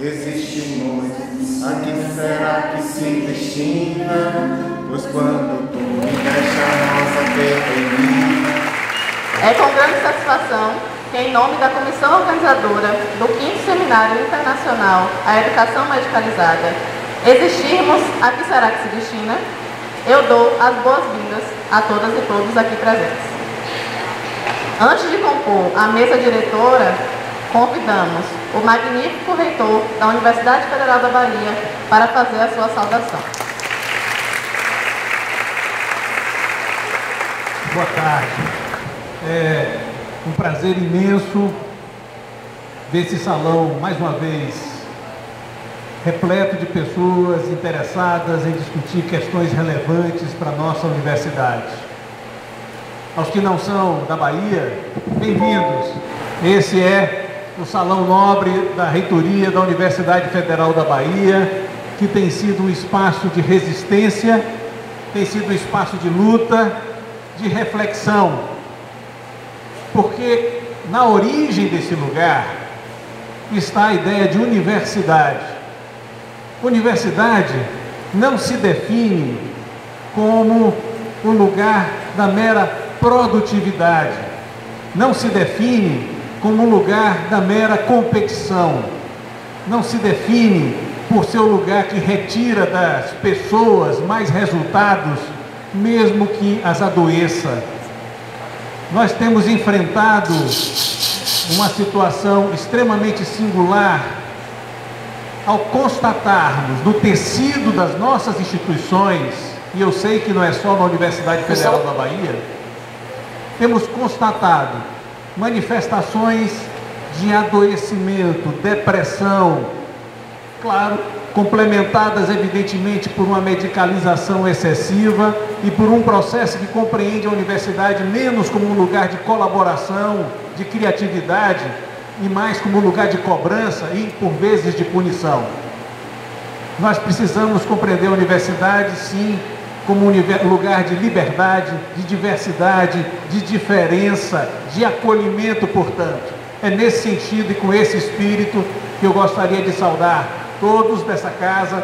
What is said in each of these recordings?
Muito a que será que se destina? Pois quando tu me deixa a nossa pequenina. É com grande satisfação que, em nome da comissão organizadora do 5 Seminário Internacional A Educação Medicalizada, existirmos a que será que se destina, eu dou as boas-vindas a todas e todos aqui presentes. Antes de compor a mesa diretora, convidamos o magnífico reitor da Universidade Federal da Bahia para fazer a sua saudação. Boa tarde. É um prazer imenso ver esse salão mais uma vez repleto de pessoas interessadas em discutir questões relevantes para a nossa universidade. Aos que não são da Bahia, bem-vindos. Esse é o Salão Nobre da Reitoria da Universidade Federal da Bahia, que tem sido um espaço de resistência, tem sido um espaço de luta, de reflexão. Porque na origem desse lugar está a ideia de universidade. Universidade não se define como um lugar da mera produtividade, não se define como um lugar da mera competição, não se define por ser o lugar que retira das pessoas mais resultados, mesmo que as adoeça. Nós temos enfrentado uma situação extremamente singular ao constatarmos no tecido das nossas instituições, e eu sei que não é só na Universidade Federal da Bahia, temos constatado manifestações de adoecimento, depressão, claro, complementadas evidentemente por uma medicalização excessiva e por um processo que compreende a universidade menos como um lugar de colaboração, de criatividade e mais como um lugar de cobrança e por vezes de punição. Nós precisamos compreender a universidade, sim, como um lugar de liberdade, de diversidade, de diferença, de acolhimento, portanto. É nesse sentido e com esse espírito que eu gostaria de saudar todos dessa casa,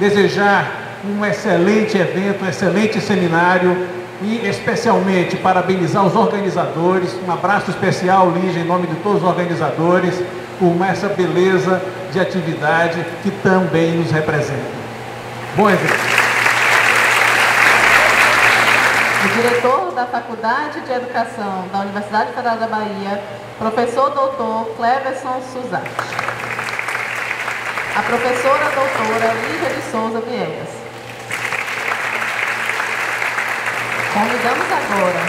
desejar um excelente evento, um excelente seminário e especialmente parabenizar os organizadores, um abraço especial, Lígia, em nome de todos os organizadores, por essa beleza de atividade que também nos representa. Bom evento. O diretor da Faculdade de Educação da Universidade Federal da Bahia, professor doutor Cleverson Suzatti. A professora doutora Lígia de Souza Viegas. Convidamos agora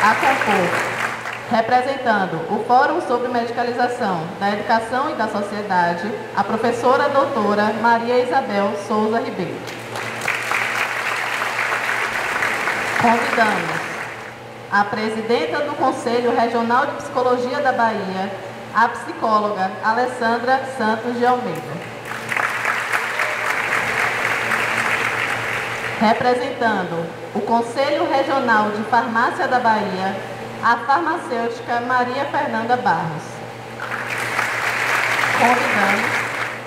a compor, representando o Fórum sobre Medicalização da Educação e da Sociedade, a professora doutora Maria Isabel Souza Ribeiro. Convidamos a presidenta do Conselho Regional de Psicologia da Bahia, a psicóloga Alessandra Santos de Almeida. Representando o Conselho Regional de Farmácia da Bahia, a farmacêutica Maria Fernanda Barros. Convidamos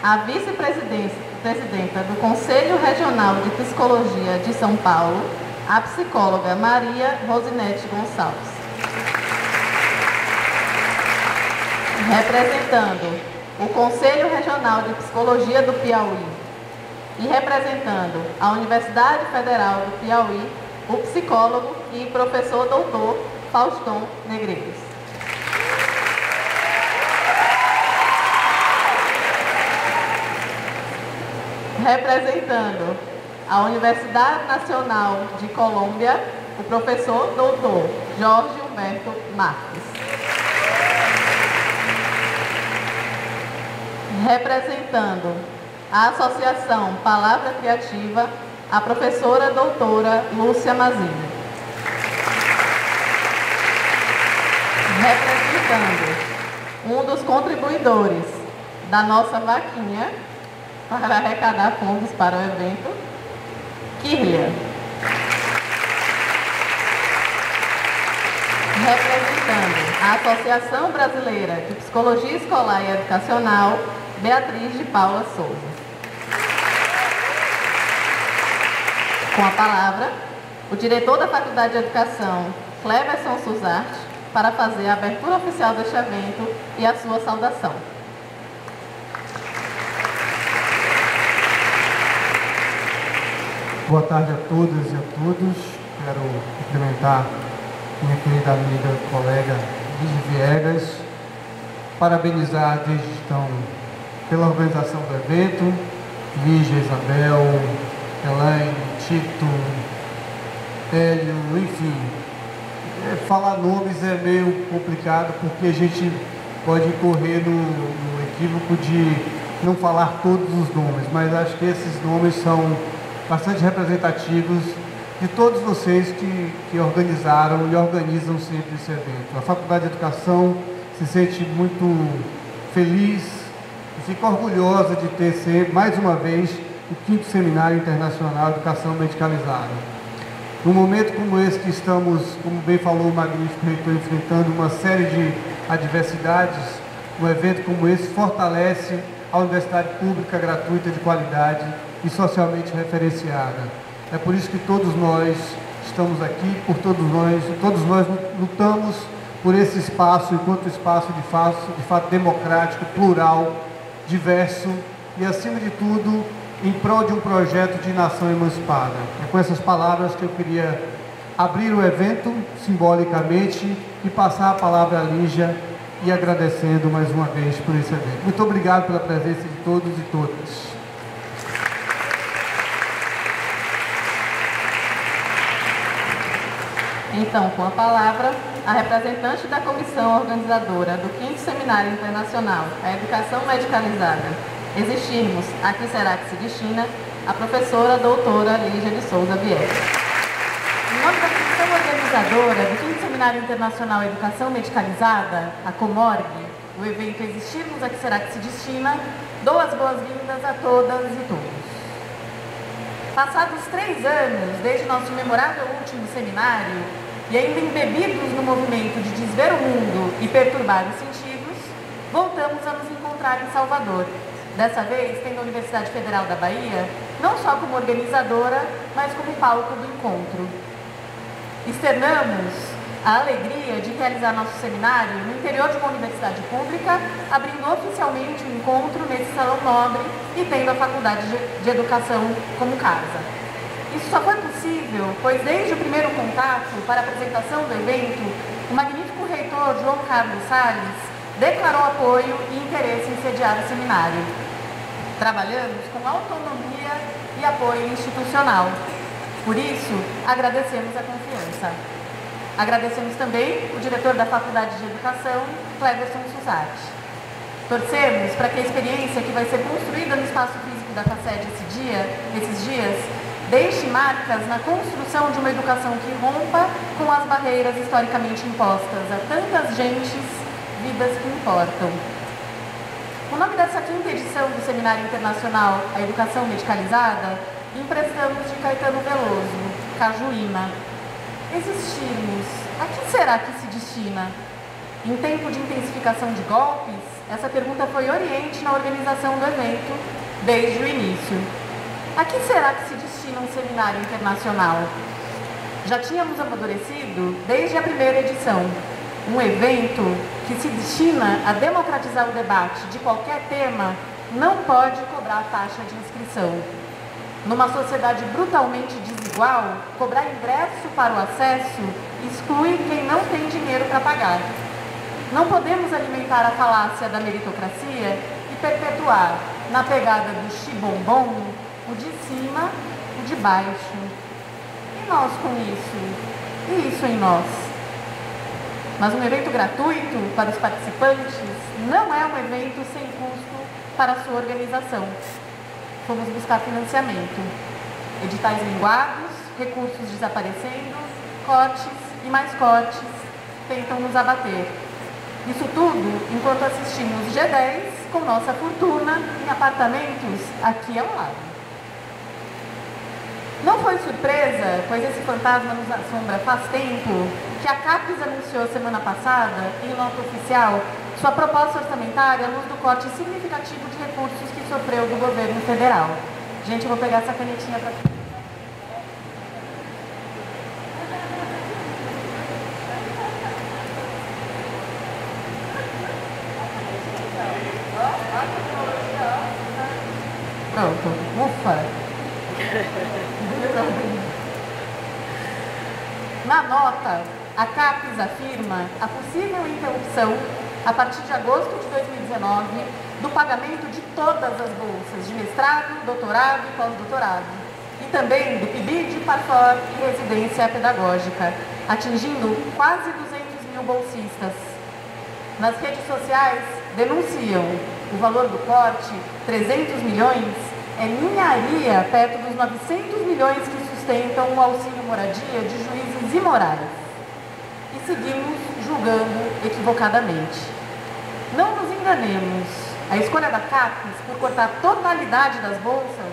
a vice-presidenta do Conselho Regional de Psicologia de São Paulo, a psicóloga Maria Rosinete Gonçalves. Representando o Conselho Regional de Psicologia do Piauí e representando a Universidade Federal do Piauí, o psicólogo e professor doutor Fauston Negreiros. Representando a Universidade Nacional de Colômbia, o professor doutor Jorge Humberto Marques. Representando a Associação Palavra Criativa, a professora doutora Lúcia Mazini. Representando um dos contribuidores da nossa vaquinha para arrecadar fundos para o evento, Kirlia. Representando a Associação Brasileira de Psicologia Escolar e Educacional, Beatriz de Paula Souza. Com a palavra, o diretor da Faculdade de Educação, Cleverson Suzarte, para fazer a abertura oficial deste evento e a sua saudação. Boa tarde a todas e a todos. Quero cumprimentar minha querida amiga, colega Lígia Viegas, parabenizar desde então pela organização do evento, Lígia, Isabel, Elaine, Tito, Hélio, enfim. É, falar nomes é meio complicado porque a gente pode incorrer no, no equívoco de não falar todos os nomes, mas acho que esses nomes são bastante representativos de todos vocês que, que organizaram e organizam sempre esse evento. A Faculdade de Educação se sente muito feliz e fica orgulhosa de ter ser, mais uma vez, o quinto Seminário Internacional de Educação Medicalizada. Num momento como esse que estamos, como bem falou o magnífico reitor, enfrentando uma série de adversidades, um evento como esse fortalece a universidade pública gratuita de qualidade e socialmente referenciada. É por isso que todos nós estamos aqui, por todos nós, todos nós lutamos por esse espaço enquanto espaço de fato, de fato democrático, plural, diverso e, acima de tudo, em prol de um projeto de nação emancipada. É com essas palavras que eu queria abrir o evento simbolicamente e passar a palavra a Lígia e agradecendo mais uma vez por esse evento. Muito obrigado pela presença de todos e todas. Então, com a palavra, a representante da comissão organizadora do 5 Seminário Internacional A Educação Medicalizada, Existirmos, Aqui Será Que Se Destina, a professora doutora Lígia de Souza Vieira. Em nome da comissão organizadora do 5 Seminário Internacional Educação Medicalizada, a Comorg, o evento Existirmos, Aqui Será Que Se Destina, dou as boas-vindas a todas e todos. Passados três anos desde nosso memorável último seminário, e ainda embebidos no movimento de desver o mundo e perturbar os sentidos, voltamos a nos encontrar em Salvador. Dessa vez, tendo a Universidade Federal da Bahia, não só como organizadora, mas como palco do encontro. Externamos a alegria de realizar nosso seminário no interior de uma universidade pública, abrindo oficialmente o encontro nesse salão nobre e tendo a Faculdade de Educação como casa. Isso só foi possível, pois desde o primeiro contato para a apresentação do evento, o magnífico reitor João Carlos Salles declarou apoio e interesse em sediar o seminário. Trabalhamos com autonomia e apoio institucional. Por isso, agradecemos a confiança. Agradecemos também o diretor da Faculdade de Educação, Cleverson Suzati. Torcemos para que a experiência que vai ser construída no espaço físico da FACED esse dia, esses dias deixe marcas na construção de uma educação que rompa com as barreiras historicamente impostas a tantas gentes, vidas que importam. O nome dessa quinta edição do Seminário Internacional A Educação Medicalizada emprestamos de Caetano Veloso, Cajuína. Existirmos, a que será que se destina? Em tempo de intensificação de golpes, essa pergunta foi oriente na organização do evento desde o início. A que será que se destina um seminário internacional? Já tínhamos amadurecido desde a primeira edição, um evento que se destina a democratizar o debate de qualquer tema não pode cobrar taxa de inscrição. Numa sociedade brutalmente desigual, cobrar ingresso para o acesso exclui quem não tem dinheiro para pagar. Não podemos alimentar a falácia da meritocracia e perpetuar, na pegada do xibombom, o de cima, o de baixo. E nós com isso? E isso em nós? Mas um evento gratuito para os participantes não é um evento sem custo para a sua organização. Fomos buscar financiamento, editais linguados, recursos desaparecendo, cortes e mais cortes tentam nos abater. Isso tudo enquanto assistimos G10 com nossa fortuna em apartamentos aqui ao lado. Não foi surpresa, pois esse fantasma nos assombra faz tempo, que a CAPES anunciou semana passada, em nota oficial, sua proposta orçamentária à luz do corte significativo de recursos que sofreu do governo federal. Gente, eu vou pegar essa canetinha para Pronto, ufa! Na nota, a CAPES afirma a possível interrupção, a partir de agosto de 2019, do pagamento de todas as bolsas de mestrado, doutorado e pós-doutorado, e também do PIBID, PARFOR e residência pedagógica, atingindo quase 200 mil bolsistas. Nas redes sociais, denunciam o valor do corte, 300 milhões, é ninharia perto dos 900 milhões que sustentam o auxílio moradia de juízes imorais. E seguimos julgando equivocadamente. Não nos enganemos, a escolha da CAPES por cortar a totalidade das bolsas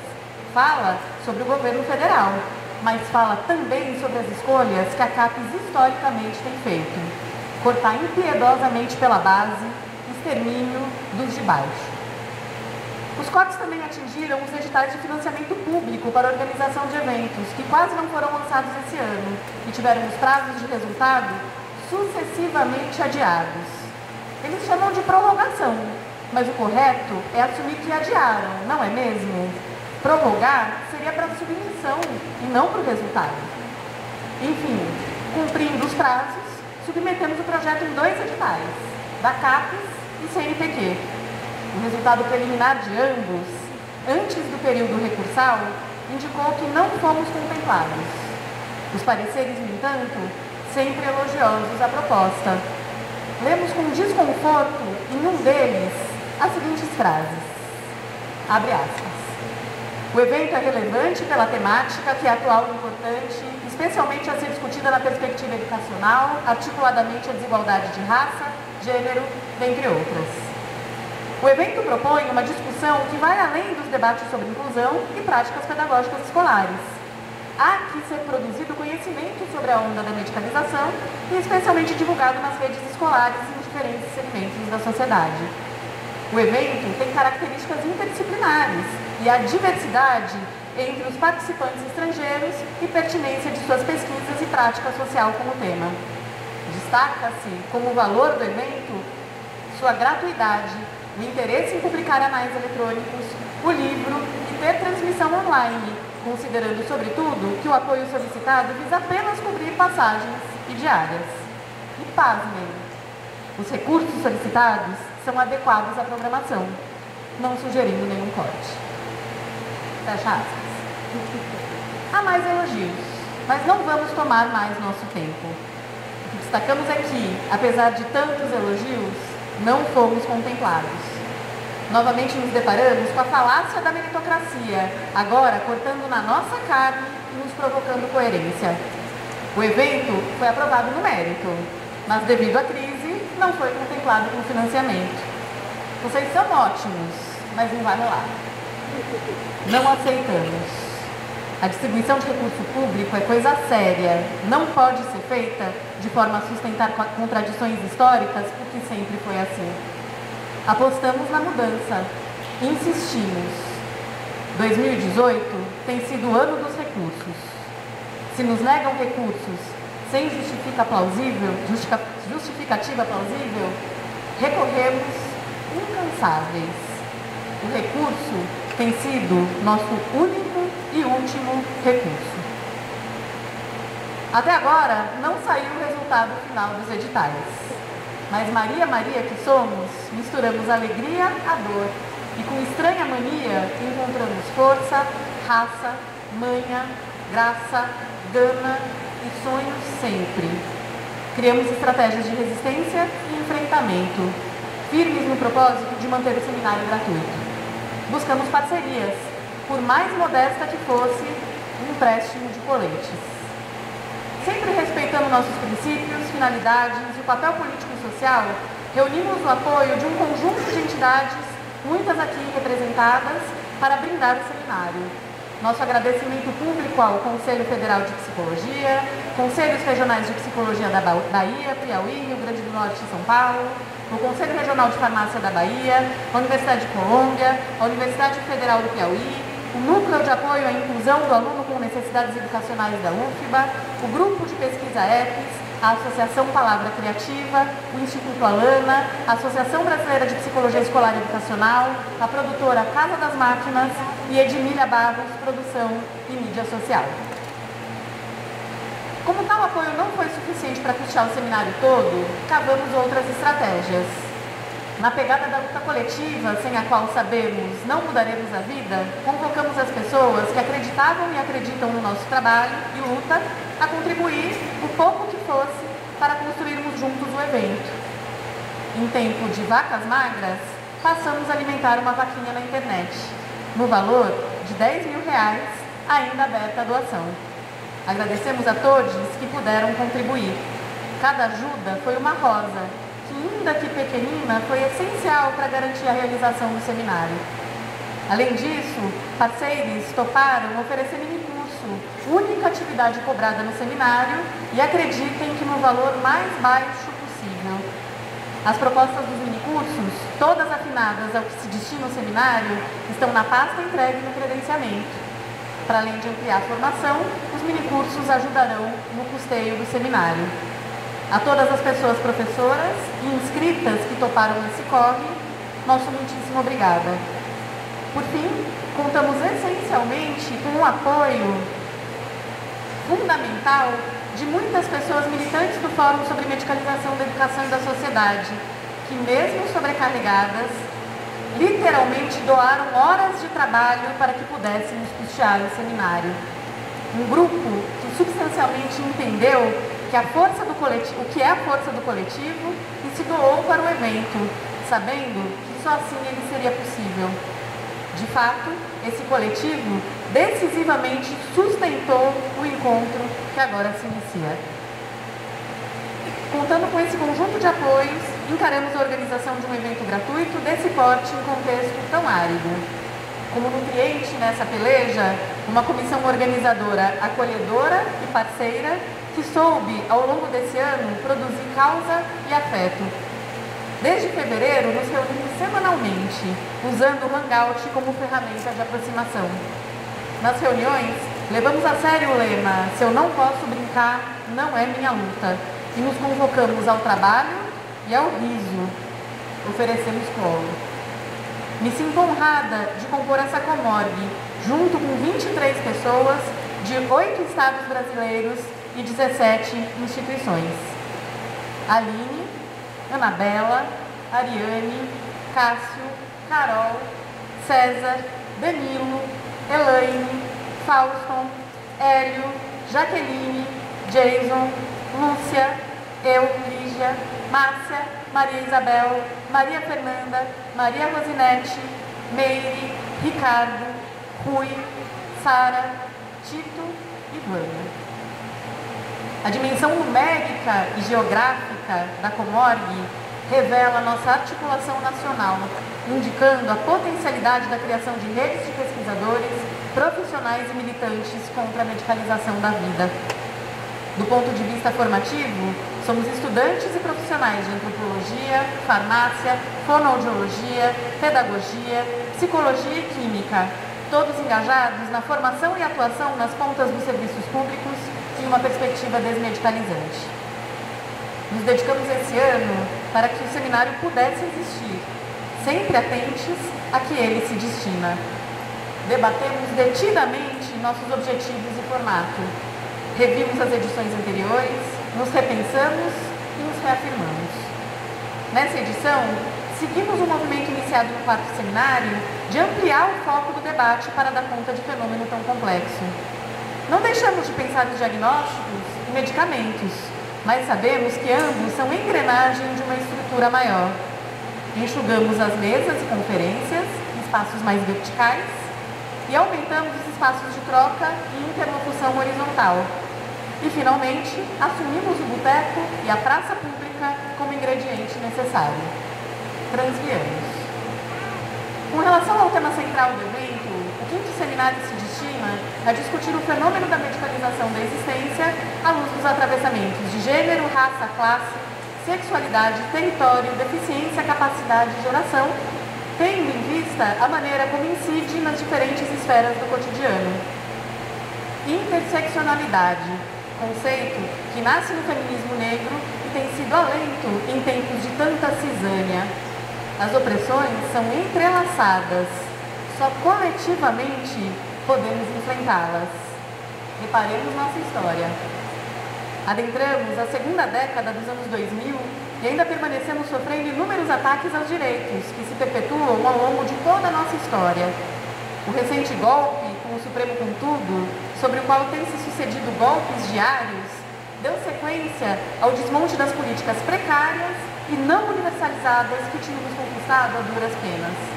fala sobre o governo federal, mas fala também sobre as escolhas que a CAPES historicamente tem feito. Cortar impiedosamente pela base, extermínio dos de baixo. Os cortes também atingiram os editais de financiamento público para organização de eventos, que quase não foram lançados esse ano e tiveram os prazos de resultado sucessivamente adiados. Eles chamam de prorrogação, mas o correto é assumir que adiaram, não é mesmo? Prorrogar seria para submissão e não para o resultado. Enfim, cumprindo os prazos, submetemos o projeto em dois editais, da CAPES e CNPq. O resultado preliminar de ambos, antes do período recursal, indicou que não fomos contemplados. Os pareceres, no entanto, sempre elogiosos à proposta. Lemos com desconforto, em um deles, as seguintes frases. Abre aspas. O evento é relevante pela temática que é atual e importante, especialmente a ser discutida na perspectiva educacional, articuladamente a desigualdade de raça, gênero, dentre outras. O evento propõe uma discussão que vai além dos debates sobre inclusão e práticas pedagógicas escolares. Há que ser produzido conhecimento sobre a onda da medicalização e especialmente divulgado nas redes escolares e em diferentes segmentos da sociedade. O evento tem características interdisciplinares e a diversidade entre os participantes estrangeiros e pertinência de suas pesquisas e prática social como tema. Destaca-se como valor do evento sua gratuidade, o interesse em publicar anais eletrônicos, o livro e ter transmissão online, considerando, sobretudo, que o apoio solicitado visa apenas cobrir passagens e diárias. E pasmem, os recursos solicitados são adequados à programação, não sugerindo nenhum corte. Fecha aspas. Há mais elogios, mas não vamos tomar mais nosso tempo. O que destacamos é que, apesar de tantos elogios, não fomos contemplados. Novamente nos deparamos com a falácia da meritocracia, agora cortando na nossa carne e nos provocando coerência. O evento foi aprovado no mérito, mas devido à crise, não foi contemplado com financiamento. Vocês são ótimos, mas não vai rolar. Não aceitamos. A distribuição de recurso público é coisa séria, não pode ser feita de forma a sustentar contradições históricas, porque sempre foi assim. Apostamos na mudança, insistimos. 2018 tem sido o ano dos recursos. Se nos negam recursos sem justifica plausível, justifica, justificativa plausível, recorremos incansáveis. O recurso tem sido nosso único e último recurso. Até agora, não saiu o resultado final dos editais. Mas Maria, Maria que somos, misturamos alegria à dor e com estranha mania encontramos força, raça, manha, graça, gana e sonhos sempre. Criamos estratégias de resistência e enfrentamento, firmes no propósito de manter o seminário gratuito. Buscamos parcerias, por mais modesta que fosse, um empréstimo de coletes. Sempre respeitando nossos princípios, finalidades e o papel político e social, reunimos o apoio de um conjunto de entidades, muitas aqui representadas, para brindar o seminário. Nosso agradecimento público ao Conselho Federal de Psicologia, Conselhos Regionais de Psicologia da Bahia, Piauí, Rio Grande do Norte e São Paulo, o Conselho Regional de Farmácia da Bahia, a Universidade de Colômbia, a Universidade Federal do Piauí, o Núcleo de Apoio à Inclusão do Aluno com Necessidades Educacionais da UFBA, o Grupo de Pesquisa EPIS, a Associação Palavra Criativa, o Instituto Alana, a Associação Brasileira de Psicologia Escolar e Educacional, a produtora Casa das Máquinas e Edmília Barros, Produção e Mídia Social. Como tal apoio não foi suficiente para custear o seminário todo, cavamos outras estratégias. Na pegada da luta coletiva, sem a qual sabemos não mudaremos a vida, convocamos as pessoas que acreditavam e acreditam no nosso trabalho e luta a contribuir o pouco que fosse para construirmos juntos o evento. Em tempo de vacas magras, passamos a alimentar uma vaquinha na internet, no valor de 10 mil reais, ainda aberta a doação. Agradecemos a todos que puderam contribuir. Cada ajuda foi uma rosa, ainda que pequenina, foi essencial para garantir a realização do seminário. Além disso, parceiros toparam oferecer mini-curso, única atividade cobrada no seminário, e acreditem que no valor mais baixo possível. As propostas dos minicursos, todas afinadas ao que se destina o seminário, estão na pasta entregue no credenciamento. Para além de ampliar a formação, os minicursos ajudarão no custeio do seminário. A todas as pessoas professoras e inscritas que toparam esse corre, nosso muitíssimo obrigada. Por fim, contamos essencialmente com o apoio fundamental de muitas pessoas militantes do Fórum sobre Medicalização da Educação e da Sociedade, que mesmo sobrecarregadas, literalmente doaram horas de trabalho para que pudéssemos custear o seminário. Um grupo que substancialmente entendeu que a força do coletivo, o que é a força do coletivo e se doou para o evento, sabendo que só assim ele seria possível. De fato, esse coletivo decisivamente sustentou o encontro que agora se inicia. Contando com esse conjunto de apoios, encaramos a organização de um evento gratuito desse porte em contexto tão árido. Como nutriente nessa peleja, uma comissão organizadora acolhedora e parceira que soube, ao longo desse ano, produzir causa e afeto. Desde fevereiro, nos reunimos semanalmente, usando o Hangout como ferramenta de aproximação. Nas reuniões, levamos a sério o lema Se eu não posso brincar, não é minha luta, e nos convocamos ao trabalho e ao riso. Oferecemos colo. Me sinto honrada de compor essa comorgue, junto com 23 pessoas de oito estados brasileiros e 17 instituições. Aline, Anabela, Ariane, Cássio, Carol, César, Danilo, Elaine, Fauston, Hélio, Jaqueline, Jason, Lúcia, eu, Lígia, Márcia, Maria Isabel, Maria Fernanda, Maria Rosinete, Meire, Ricardo, Rui, Sara, Tito e Vânia. A dimensão numérica e geográfica da Comorg revela nossa articulação nacional, indicando a potencialidade da criação de redes de pesquisadores, profissionais e militantes contra a medicalização da vida. Do ponto de vista formativo, somos estudantes e profissionais de antropologia, farmácia, fonoaudiologia, pedagogia, psicologia e química, todos engajados na formação e atuação nas pontas dos serviços públicos uma perspectiva desmedicalizante. Nos dedicamos esse ano para que o seminário pudesse existir, sempre atentos a que ele se destina. Debatemos detidamente nossos objetivos e formato. Revimos as edições anteriores, nos repensamos e nos reafirmamos. Nessa edição, seguimos o movimento iniciado no quarto seminário de ampliar o foco do debate para dar conta de fenômeno tão complexo. Não deixamos de pensar nos diagnósticos e medicamentos, mas sabemos que ambos são engrenagem de uma estrutura maior. Enxugamos as mesas e conferências, espaços mais verticais, e aumentamos os espaços de troca e interlocução horizontal. E, finalmente, assumimos o boteco e a praça pública como ingrediente necessário. Transviamos. Com relação ao tema central do evento, o quinto seminário se a discutir o fenômeno da medicalização da existência à luz dos atravessamentos de gênero, raça, classe, sexualidade, território, deficiência, capacidade de geração, tendo em vista a maneira como incide nas diferentes esferas do cotidiano. Interseccionalidade, conceito que nasce no feminismo negro e tem sido alento em tempos de tanta cisânia. As opressões são entrelaçadas, só coletivamente podemos enfrentá-las. Reparemos nossa história. Adentramos a segunda década dos anos 2000 e ainda permanecemos sofrendo inúmeros ataques aos direitos, que se perpetuam ao longo de toda a nossa história. O recente golpe, com o Supremo com tudo, sobre o qual têm se sucedido golpes diários, deu sequência ao desmonte das políticas precárias e não universalizadas que tínhamos conquistado a duras penas.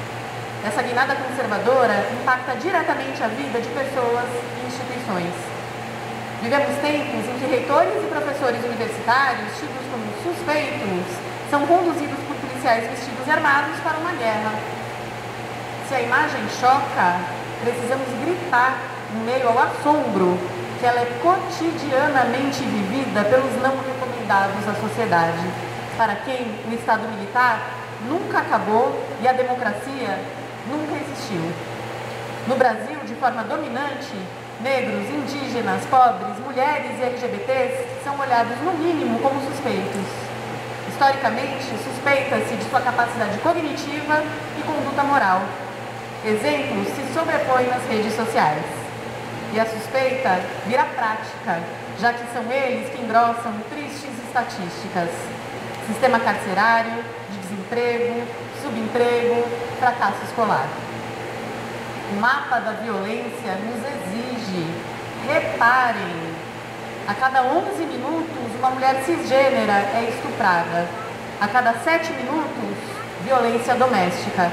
Essa guinada conservadora impacta diretamente a vida de pessoas e instituições. Vivemos tempos em que reitores e professores universitários, tidos como suspeitos, são conduzidos por policiais vestidos e armados para uma guerra. Se a imagem choca, precisamos gritar em meio ao assombro que ela é cotidianamente vivida pelos não recomendados à sociedade, para quem o Estado militar nunca acabou e a democracia nunca existiu. No Brasil, de forma dominante, negros, indígenas, pobres, mulheres e LGBTs são olhados no mínimo como suspeitos. Historicamente, suspeita-se de sua capacidade cognitiva e conduta moral. Exemplos se sobrepõem nas redes sociais. E a suspeita vira prática, já que são eles que engrossam tristes estatísticas. Sistema carcerário, de desemprego, subemprego, fracasso escolar. O mapa da violência nos exige, reparem, a cada 11 minutos uma mulher cisgênera é estuprada. A cada 7 minutos, violência doméstica.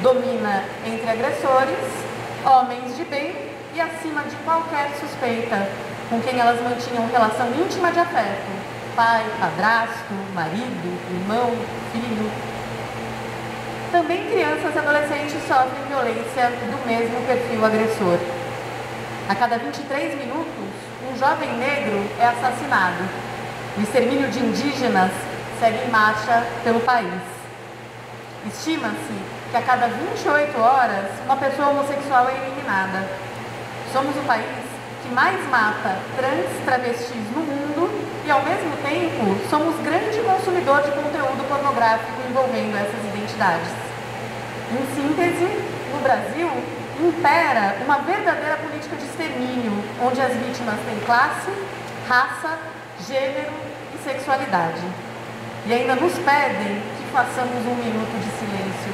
Domina entre agressores, homens de bem e acima de qualquer suspeita, com quem elas mantinham relação íntima de afeto. Pai, padrasto, marido, irmão, filho, também crianças e adolescentes sofrem violência do mesmo perfil agressor. A cada 23 minutos, um jovem negro é assassinado. O extermínio de indígenas segue em marcha pelo país. Estima-se que a cada 28 horas, uma pessoa homossexual é eliminada. Somos o país que mais mata trans travestis no mundo e, ao mesmo tempo, somos grande consumidor de conteúdo pornográfico envolvendo essas identidades. Em síntese, no Brasil, impera uma verdadeira política de extermínio, onde as vítimas têm classe, raça, gênero e sexualidade. E ainda nos pedem que façamos um minuto de silêncio.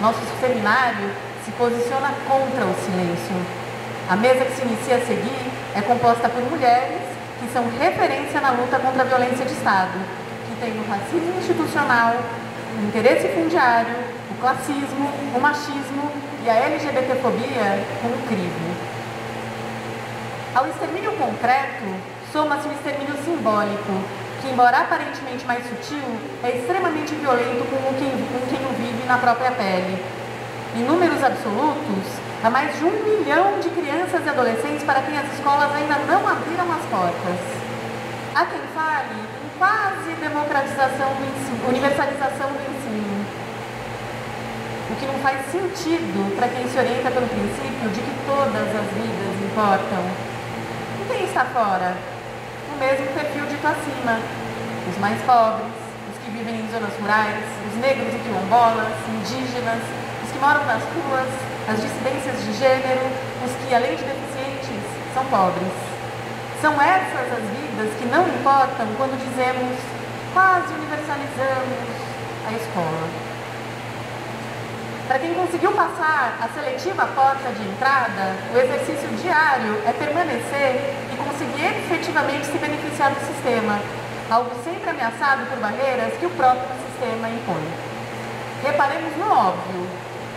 Nosso seminário se posiciona contra o silêncio. A mesa que se inicia a seguir é composta por mulheres que são referência na luta contra a violência de Estado, que tem o racismo institucional, o interesse fundiário, o classismo, o machismo e a LGBTfobia como crivo. Ao extermínio concreto, soma-se o extermínio simbólico, que, embora aparentemente mais sutil, é extremamente violento com quem, com quem o vive na própria pele. Em números absolutos, há mais de um milhão de crianças e adolescentes para quem as escolas ainda não abriram as portas. Há quem fale quase democratização do ensino, universalização do ensino o que não faz sentido para quem se orienta pelo princípio de que todas as vidas importam. E quem está fora? O mesmo perfil dito acima. Os mais pobres, os que vivem em zonas rurais, os negros e quilombolas, indígenas, os que moram nas ruas, as dissidências de gênero, os que, além de deficientes, são pobres. São essas as vidas que não importam quando dizemos quase universalizamos a escola. Para quem conseguiu passar a seletiva porta de entrada, o exercício diário é permanecer e conseguir efetivamente se beneficiar do sistema, algo sempre ameaçado por barreiras que o próprio sistema impõe. Reparemos no óbvio: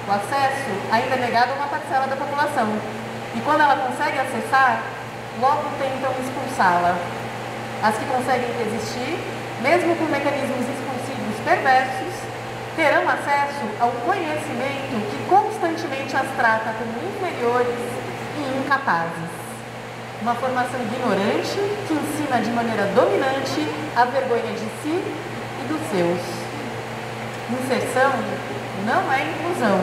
o acesso ainda é negado a uma parcela da população, e quando ela consegue acessar, logo tentam expulsá-la. As que conseguem resistir, mesmo com mecanismos expulsivos perversos, terão acesso a um conhecimento que constantemente as trata como inferiores e incapazes. Uma formação ignorante que ensina de maneira dominante a vergonha de si e dos seus. Inserção não é inclusão.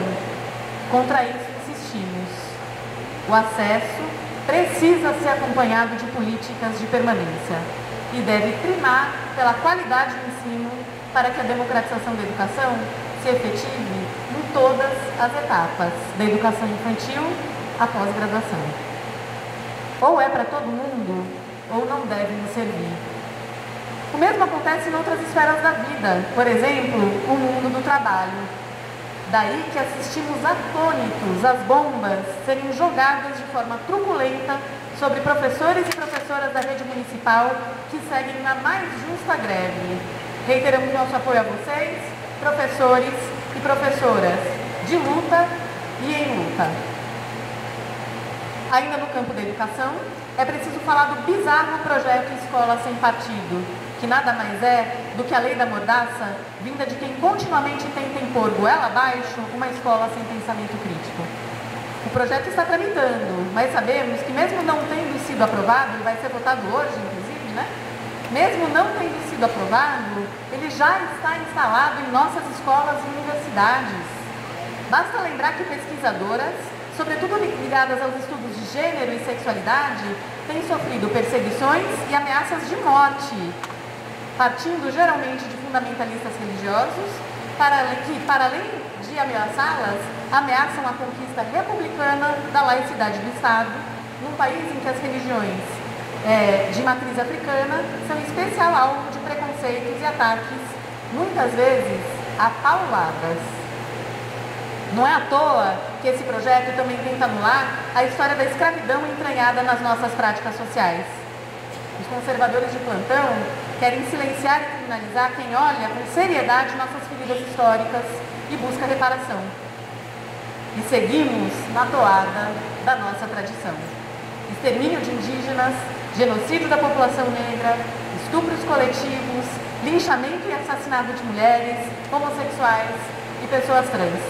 Contra isso insistimos. O acesso precisa ser acompanhado de políticas de permanência e deve primar pela qualidade do ensino para que a democratização da educação se efetive em todas as etapas, da educação infantil à pós-graduação. Ou é para todo mundo, ou não deve nos servir. O mesmo acontece em outras esferas da vida, por exemplo, o mundo do trabalho. Daí que assistimos atônitos às bombas serem jogadas de forma truculenta sobre professores e professoras da rede municipal que seguem na mais justa greve. Reiteramos nosso apoio a vocês, professores e professoras, de luta e em luta. Ainda no campo da educação, é preciso falar do bizarro projeto Escola Sem Partido, que nada mais é do que a lei da mordaça, vinda de quem continuamente tenta impor goela abaixo uma escola sem pensamento crítico. O projeto está tramitando, mas sabemos que mesmo não tendo sido aprovado, ele vai ser votado hoje, inclusive, né? Mesmo não tendo sido aprovado, ele já está instalado em nossas escolas e universidades. Basta lembrar que pesquisadoras, sobretudo ligadas aos estudos de gênero e sexualidade, têm sofrido perseguições e ameaças de morte partindo geralmente de fundamentalistas religiosos, para, que, para além de ameaçá-las, ameaçam a conquista republicana da laicidade do Estado, num país em que as religiões é, de matriz africana são especial alvo de preconceitos e ataques, muitas vezes apauladas. Não é à toa que esse projeto também tenta anular a história da escravidão entranhada nas nossas práticas sociais. Os conservadores de plantão querem silenciar e criminalizar quem olha com seriedade nossas feridas históricas e busca reparação. E seguimos na toada da nossa tradição. Extermínio de indígenas, genocídio da população negra, estupros coletivos, linchamento e assassinato de mulheres, homossexuais e pessoas trans.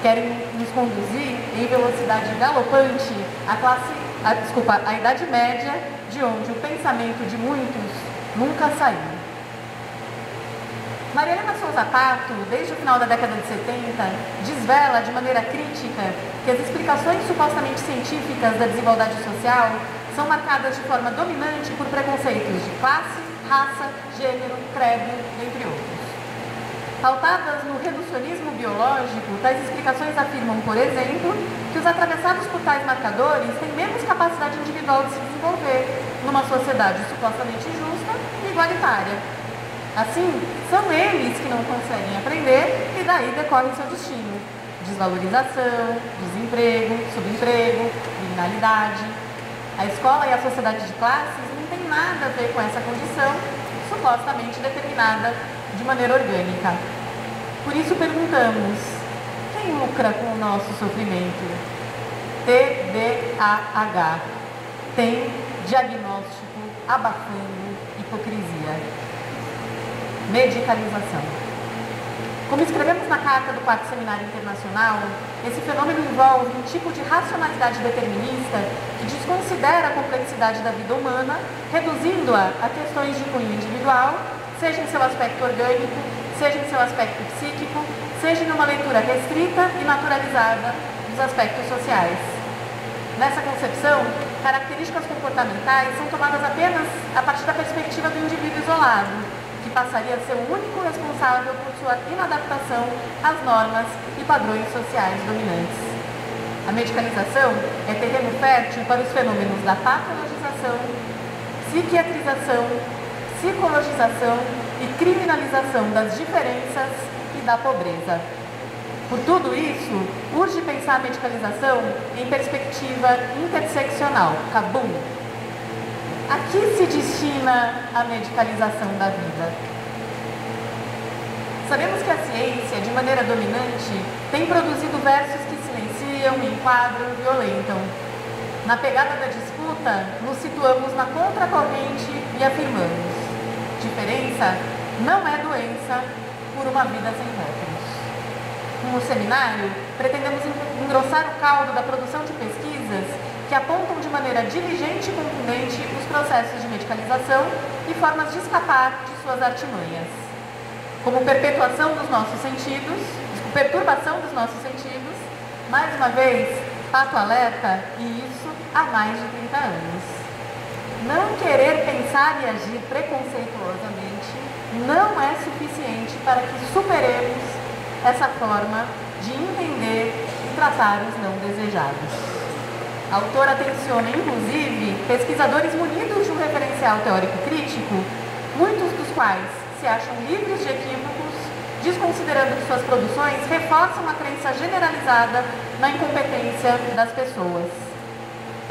Querem nos conduzir em velocidade galopante à classe, a, desculpa, à Idade Média, de onde o pensamento de muitos nunca saiu. Maria Helena Souza Pato, desde o final da década de 70, desvela de maneira crítica que as explicações supostamente científicas da desigualdade social são marcadas de forma dominante por preconceitos de classe, raça, gênero, credo, entre outros. Pautadas no reducionismo biológico, tais explicações afirmam, por exemplo, que os atravessados por tais marcadores têm menos capacidade individual de se desenvolver numa sociedade supostamente justa e igualitária. Assim, são eles que não conseguem aprender e daí decorre seu destino. Desvalorização, desemprego, subemprego, criminalidade. A escola e a sociedade de classes não tem nada a ver com essa condição supostamente determinada de maneira orgânica. Por isso perguntamos: quem lucra com o nosso sofrimento? TDAH tem diagnóstico abafando hipocrisia. Medicalização. Como escrevemos na carta do Quarto Seminário Internacional, esse fenômeno envolve um tipo de racionalidade determinista que desconsidera a complexidade da vida humana, reduzindo-a a questões de cunho individual seja em seu aspecto orgânico, seja em seu aspecto psíquico, seja em uma leitura restrita e naturalizada dos aspectos sociais. Nessa concepção, características comportamentais são tomadas apenas a partir da perspectiva do indivíduo isolado, que passaria a ser o único responsável por sua inadaptação às normas e padrões sociais dominantes. A medicalização é terreno fértil para os fenômenos da patologização, psiquiatrização, psicologização e criminalização das diferenças e da pobreza. Por tudo isso, urge pensar a medicalização em perspectiva interseccional, cabum. A que se destina a medicalização da vida? Sabemos que a ciência, de maneira dominante, tem produzido versos que silenciam, enquadram, violentam. Na pegada da disputa, nos situamos na contracorrente e afirmamos: diferença não é doença por uma vida sem rótulos. No seminário, pretendemos engrossar o caldo da produção de pesquisas que apontam de maneira diligente e contundente os processos de medicalização e formas de escapar de suas artimanhas. Como perpetuação dos nossos sentidos, perturbação dos nossos sentidos, mais uma vez, pato alerta, e isso há mais de 30 anos. Não querer pensar e agir preconceituosamente não é suficiente para que superemos essa forma de entender e tratar os não desejados. A autora atenciona, inclusive, pesquisadores munidos de um referencial teórico crítico, muitos dos quais se acham livres de equívocos, desconsiderando que suas produções reforçam a crença generalizada na incompetência das pessoas.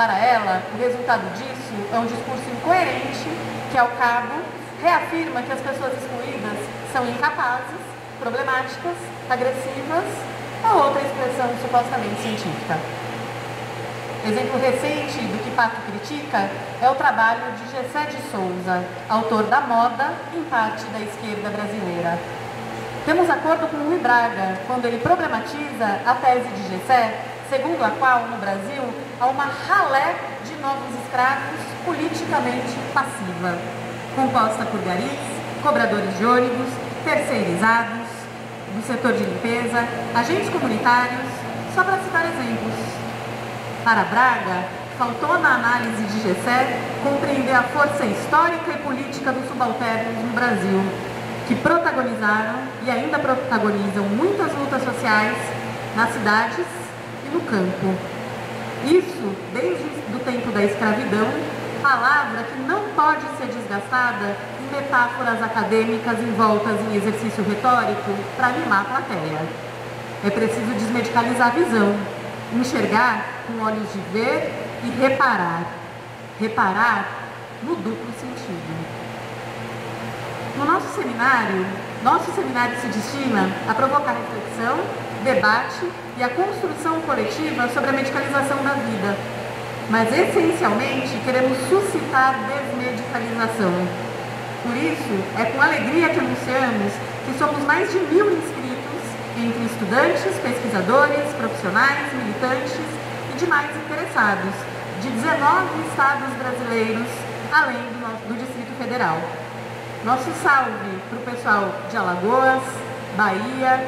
Para ela, o resultado disso é um discurso incoerente que, ao cabo, reafirma que as pessoas excluídas são incapazes, problemáticas, agressivas ou outra expressão supostamente científica. Exemplo recente do que Pato critica é o trabalho de Gessé de Souza, autor da moda em parte da esquerda brasileira. Temos acordo com Rui Braga quando ele problematiza a tese de Gessé, segundo a qual, no Brasil, há uma ralé de novos escravos politicamente passiva composta por garis, cobradores de ônibus, terceirizados, do setor de limpeza, agentes comunitários, só para citar exemplos. Para Braga, faltou na análise de Gessé compreender a força histórica e política dos subalternos no Brasil, que protagonizaram e ainda protagonizam muitas lutas sociais nas cidades e no campo. Isso desde o tempo da escravidão palavra que não pode ser desgastada em metáforas acadêmicas envoltas em exercício retórico para animar a plateia. É preciso desmedicalizar a visão, enxergar com olhos de ver e reparar. Reparar no duplo sentido. No nosso seminário, nosso seminário se destina a provocar reflexão, debate e a construção coletiva sobre a medicalização da vida, mas essencialmente queremos suscitar desmedicalização. Por isso, é com alegria que anunciamos que somos mais de mil inscritos entre estudantes, pesquisadores, profissionais, militantes e demais interessados de 19 estados brasileiros, além do, nosso, do Distrito Federal. Nosso salve para o pessoal de Alagoas, Bahia,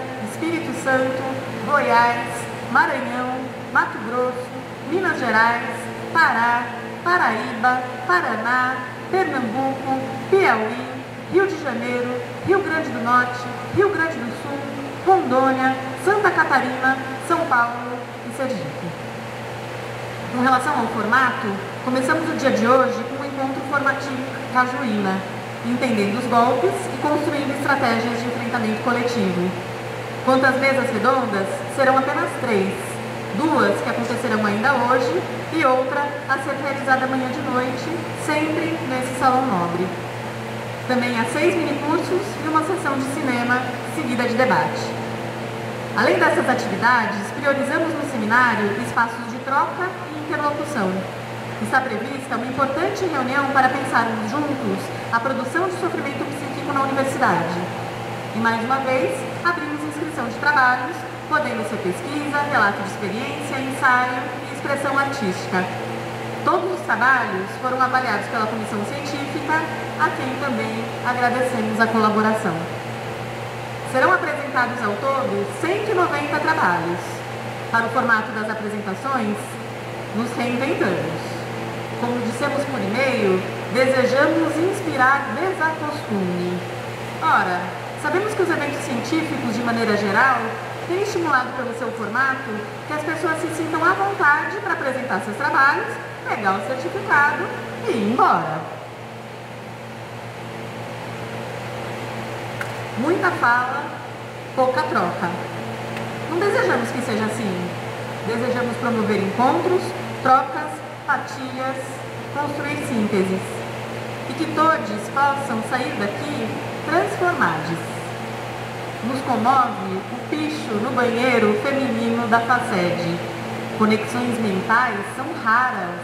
Espírito Santo, Goiás, Maranhão, Mato Grosso, Minas Gerais, Pará, Paraíba, Paraná, Pernambuco, Piauí, Rio de Janeiro, Rio Grande do Norte, Rio Grande do Sul, Rondônia, Santa Catarina, São Paulo e Sergipe. Com relação ao formato, começamos o dia de hoje com um encontro formativo Cajuína, entendendo os golpes e construindo estratégias de enfrentamento coletivo. Quanto às mesas redondas, serão apenas três, duas que acontecerão ainda hoje e outra a ser realizada amanhã de noite, sempre nesse salão nobre. Também há seis minicursos e uma sessão de cinema seguida de debate. Além dessas atividades, priorizamos no seminário espaços de troca e interlocução. Está prevista uma importante reunião para pensarmos juntos a produção de sofrimento psíquico na universidade. E mais uma vez, abrimos inscrição de trabalhos podendo ser pesquisa, relato de experiência, ensaio e expressão artística. Todos os trabalhos foram avaliados pela comissão científica, a quem também agradecemos a colaboração. Serão apresentados ao todo 190 trabalhos. Para o formato das apresentações, nos reinventamos. Como dissemos por e-mail, desejamos inspirar desacostume. Ora, sabemos que os eventos científicos, de maneira geral, tem estimulado pelo seu formato que as pessoas se sintam à vontade para apresentar seus trabalhos, pegar o certificado e ir embora. Muita fala, pouca troca. Não desejamos que seja assim. Desejamos promover encontros, trocas, partilhas, construir sínteses. E que todos possam sair daqui transformados. Nos comove o picho no banheiro feminino da FACED. Conexões mentais são raras.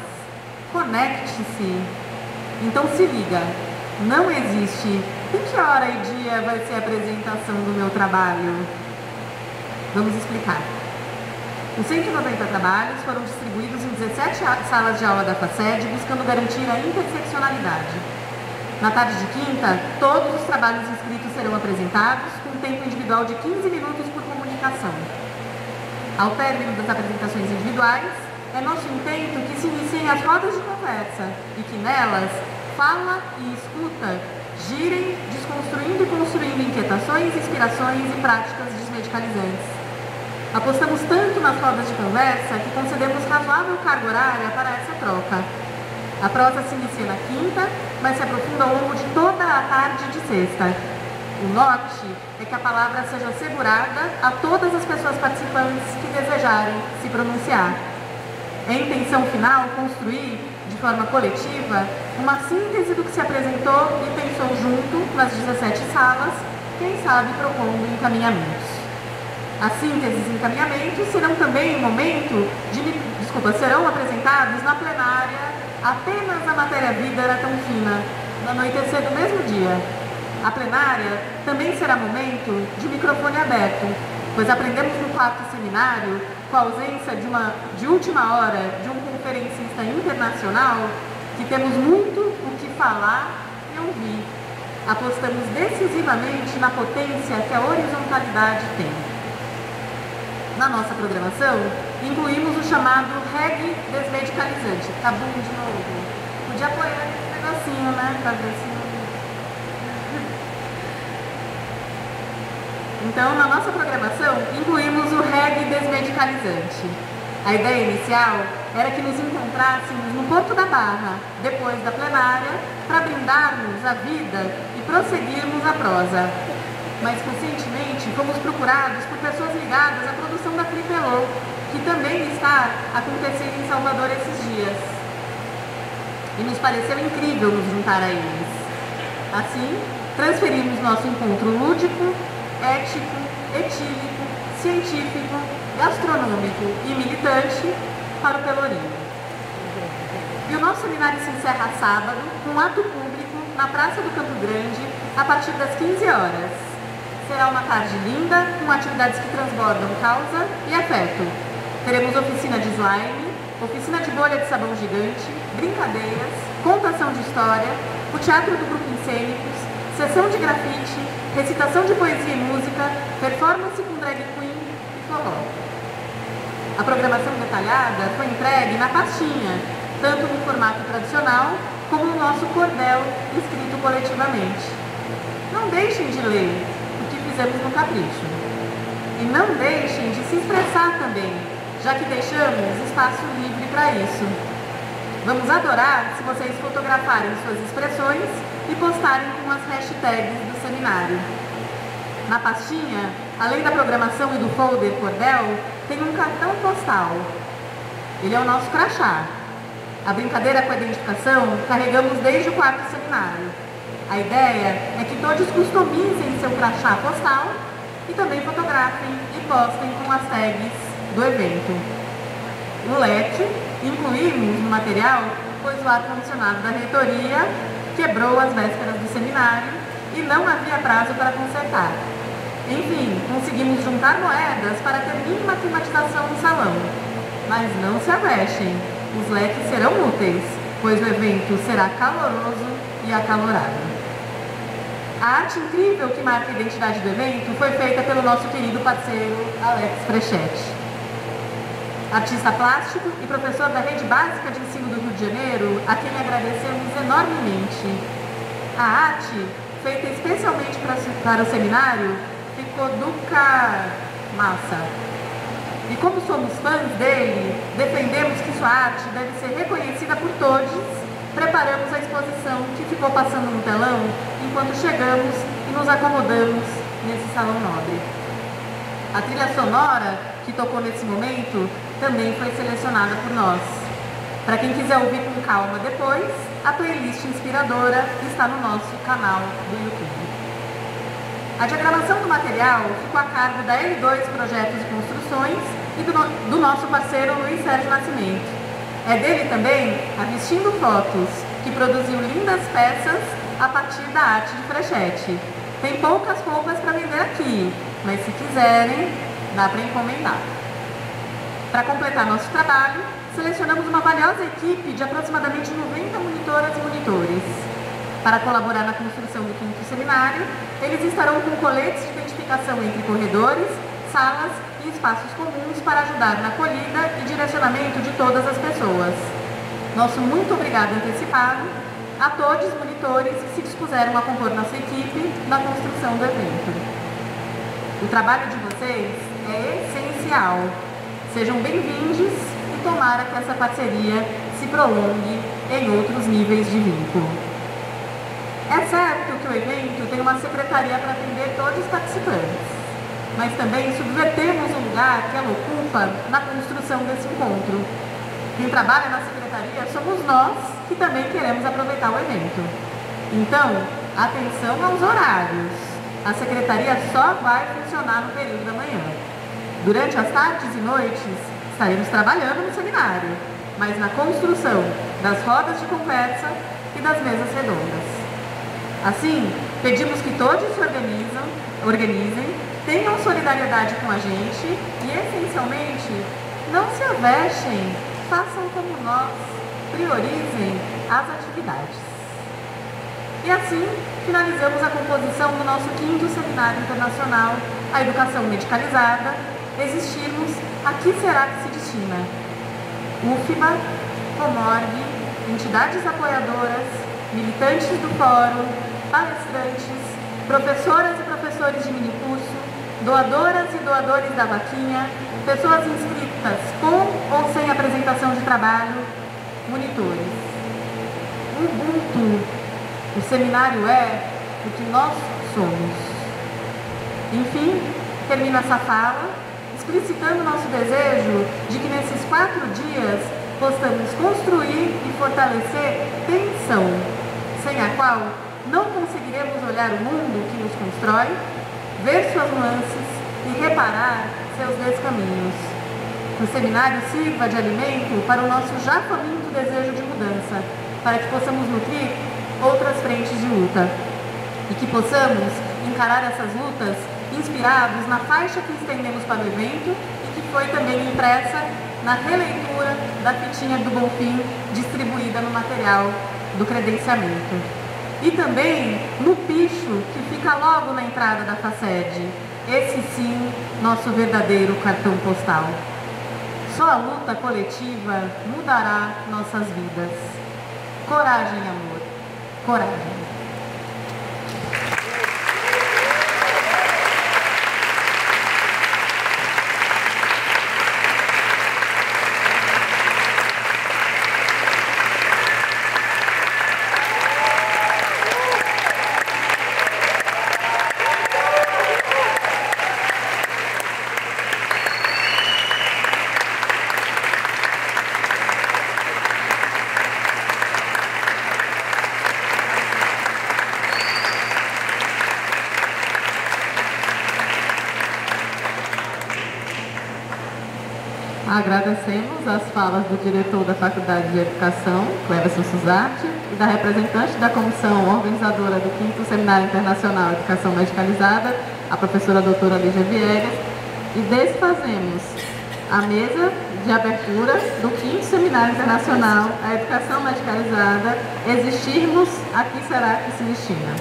Conecte-se. Então se liga. Não existe. Em que hora e dia vai ser a apresentação do meu trabalho? Vamos explicar. Os 190 trabalhos foram distribuídos em 17 salas de aula da FACED, buscando garantir a interseccionalidade. Na tarde de quinta, todos os trabalhos inscritos serão apresentados, tempo individual de 15 minutos por comunicação. Ao término das apresentações individuais, é nosso intento que se iniciem as rodas de conversa e que nelas, fala e escuta girem desconstruindo e construindo inquietações, inspirações e práticas desmedicalizantes. Apostamos tanto nas rodas de conversa que concedemos razoável carga horária para essa troca. A prosa se inicia na quinta, mas se aprofunda ao longo de toda a tarde de sexta. O norte que a palavra seja assegurada a todas as pessoas participantes que desejarem se pronunciar. É intenção final construir, de forma coletiva, uma síntese do que se apresentou e pensou junto nas 17 salas, quem sabe propondo encaminhamentos. As sínteses e encaminhamentos serão também um momento de. Desculpa, serão apresentados na plenária apenas a matéria-vida era tão fina, no anoitecer do mesmo dia. A plenária também será momento de microfone aberto, pois aprendemos no quarto seminário, com a ausência de, uma, de última hora de um conferencista internacional, que temos muito o que falar e ouvir. Apostamos decisivamente na potência que a horizontalidade tem na nossa programação, incluímos o chamado reggae desmedicalizante. Tá bom de novo? Podia apoiar esse negocinho, né? Pra ver se Então, na nossa programação, incluímos o reggae desmedicalizante. A ideia inicial era que nos encontrássemos no Porto da Barra, depois da plenária, para brindarmos a vida e prosseguirmos a prosa mas recentemente fomos procurados por pessoas ligadas à produção da Flipelô, que também está acontecendo em Salvador esses dias. E nos pareceu incrível nos juntar a eles. Assim, transferimos nosso encontro lúdico, ético, etílico, científico, gastronômico e militante para o Pelourinho. E o nosso seminário se encerra sábado com um ato público na Praça do Campo Grande a partir das 15 horas. Será uma tarde linda, com atividades que transbordam causa e afeto. Teremos oficina de slime, oficina de bolha de sabão gigante, brincadeiras, contação de história, o teatro do grupo Incênicos, sessão de grafite, recitação de poesia e música, performance com drag queen e forró. A programação detalhada foi entregue na pastinha, tanto no formato tradicional como no nosso cordel escrito coletivamente. Não deixem de ler, fizemos no capricho. E não deixem de se expressar também, já que deixamos espaço livre para isso. Vamos adorar se vocês fotografarem suas expressões e postarem com as hashtags do seminário. Na pastinha, além da programação e do folder Cordel, tem um cartão postal. Ele é o nosso crachá. A brincadeira com a identificação carregamos desde o quarto seminário. A ideia é que todos customizem seu crachá postal e também fotografem e postem com as tags do evento. No LED, incluímos no material, pois o ar-condicionado da reitoria quebrou as vésperas do seminário e não havia prazo para consertar. Enfim, conseguimos juntar moedas para ter mínima climatização no salão. Mas não se avexem, os leques serão úteis, pois o evento será caloroso e acalorado. A arte incrível que marca a identidade do evento foi feita pelo nosso querido parceiro Alex Frechetti. Artista plástico e professor da Rede Básica de Ensino do Rio de Janeiro, a quem agradecemos enormemente. A arte, feita especialmente para, para o seminário, ficou duca massa. E como somos fãs dele, defendemos que sua arte deve ser reconhecida por todos preparamos a exposição que ficou passando no telão enquanto chegamos e nos acomodamos nesse salão nobre. A trilha sonora que tocou nesse momento também foi selecionada por nós. Para quem quiser ouvir com calma depois, a playlist inspiradora está no nosso canal do YouTube. A diagramação do material ficou a cargo da L2 Projetos e Construções e do, do nosso parceiro Luiz Sérgio Nascimento. É dele também a Vestindo Fotos, que produziu lindas peças a partir da arte de Frechete. Tem poucas roupas para vender aqui, mas se quiserem, dá para encomendar. Para completar nosso trabalho, selecionamos uma valiosa equipe de aproximadamente 90 monitoras e monitores. Para colaborar na construção do quinto seminário, eles estarão com coletes de identificação entre corredores, salas e espaços comuns para ajudar na acolhida e direcionamento de todas as pessoas. Nosso muito obrigado antecipado a todos os monitores que se dispuseram a compor nossa equipe na construção do evento. O trabalho de vocês é essencial. Sejam bem-vindos tomara que essa parceria se prolongue em outros níveis de vínculo. É certo que o evento tem uma secretaria para atender todos os participantes, mas também subvertemos o lugar que ela ocupa na construção desse encontro. Quem trabalha na secretaria somos nós que também queremos aproveitar o evento. Então, atenção aos horários. A secretaria só vai funcionar no período da manhã. Durante as tardes e noites, estaremos trabalhando no seminário, mas na construção das rodas de conversa e das mesas redondas. Assim, pedimos que todos se organizam, organizem, tenham solidariedade com a gente e, essencialmente, não se avexem, façam como nós, priorizem as atividades. E assim, finalizamos a composição do nosso quinto Seminário Internacional, a Educação Medicalizada, Existirmos, a que será que se destina? UFBA, Comorg, entidades apoiadoras, militantes do Fórum, palestrantes, professoras e professores de minicurso, doadoras e doadores da vaquinha, pessoas inscritas com ou sem apresentação de trabalho, monitores. Ubuntu, o seminário é o que nós somos. Enfim, termino essa fala explicitando nosso desejo de que nesses quatro dias possamos construir e fortalecer tensão, sem a qual não conseguiremos olhar o mundo que nos constrói, ver suas nuances e reparar seus descaminhos. Que o seminário sirva de alimento para o nosso já faminto desejo de mudança, para que possamos nutrir outras frentes de luta e que possamos encarar essas lutas inspirados na faixa que estendemos para o evento e que foi também impressa na releitura da fitinha do Bonfim distribuída no material do credenciamento. E também no picho, que fica logo na entrada da FACED. Esse sim, nosso verdadeiro cartão postal. Só a luta coletiva mudará nossas vidas. Coragem, amor. Coragem. Agradecemos as falas do diretor da Faculdade de Educação, Cleverson Suzarte, e da representante da comissão organizadora do 5 Seminário Internacional Educação Medicalizada, a professora doutora Lígia Viegas, e desfazemos a mesa de abertura do 5 Seminário Internacional a Educação Medicalizada, Existirmos, aqui será que se destina.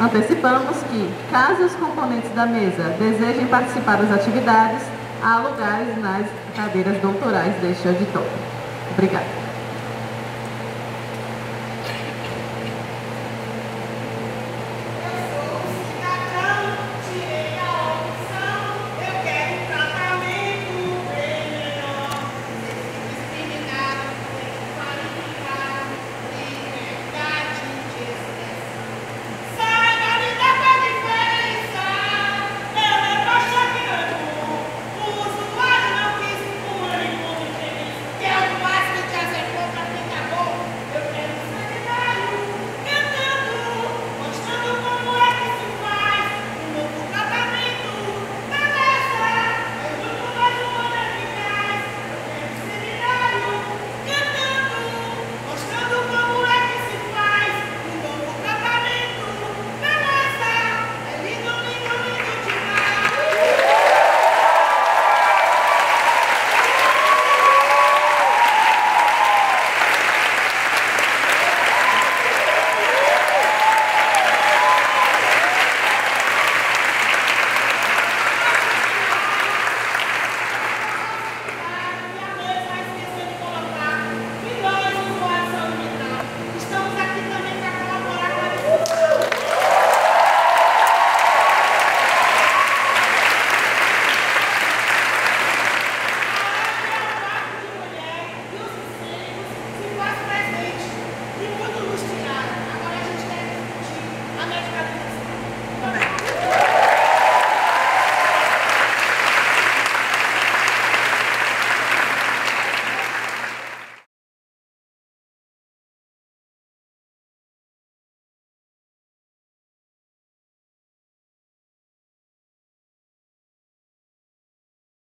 Antecipamos que, caso os componentes da mesa desejem participar das atividades, há lugares nas cadeiras doutorais deste auditório. Obrigada.